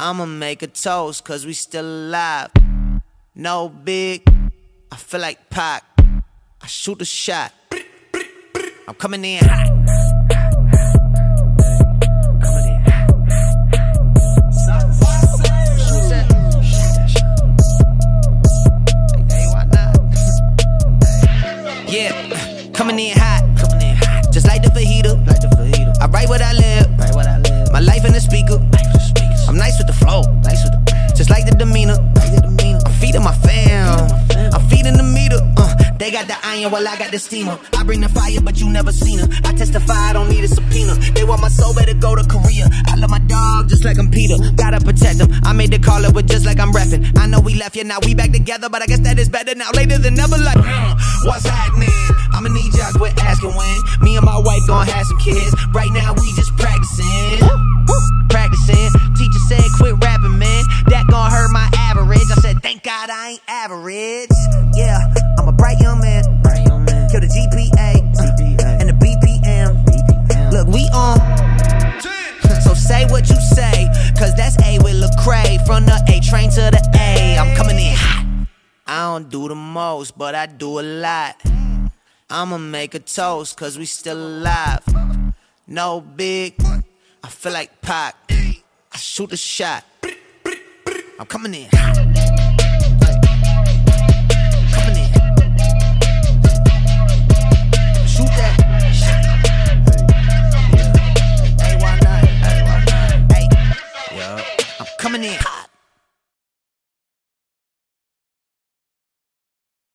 I'ma make a toast, cause we still alive. No big, I feel like Pac. I shoot a shot. I'm coming in. Yeah, coming in hot, just like the fajita. Like the fajita. I write what I live, got the iron while I got the steamer. I bring the fire, but you never seen her. I testify, I don't need a subpoena. They want my soul, better go to Korea. I love my dog just like I'm Peter. Gotta protect him. I made the call it with just like I'm repping. I know we left, yeah, now we back together, but I guess that is better now. Later than never, like, uh, what's happening? I'ma need y'all quit asking when. Me and my wife gon' have some kids. Right now, we just practicing. Practicing. Teacher said, quit rapping, man. That gon' hurt my average. I said, thank God I ain't average. don't do the most, but I do a lot. I'ma make a toast, cause we still alive. No big, I feel like Pac. I shoot a shot. I'm coming in. Coming in.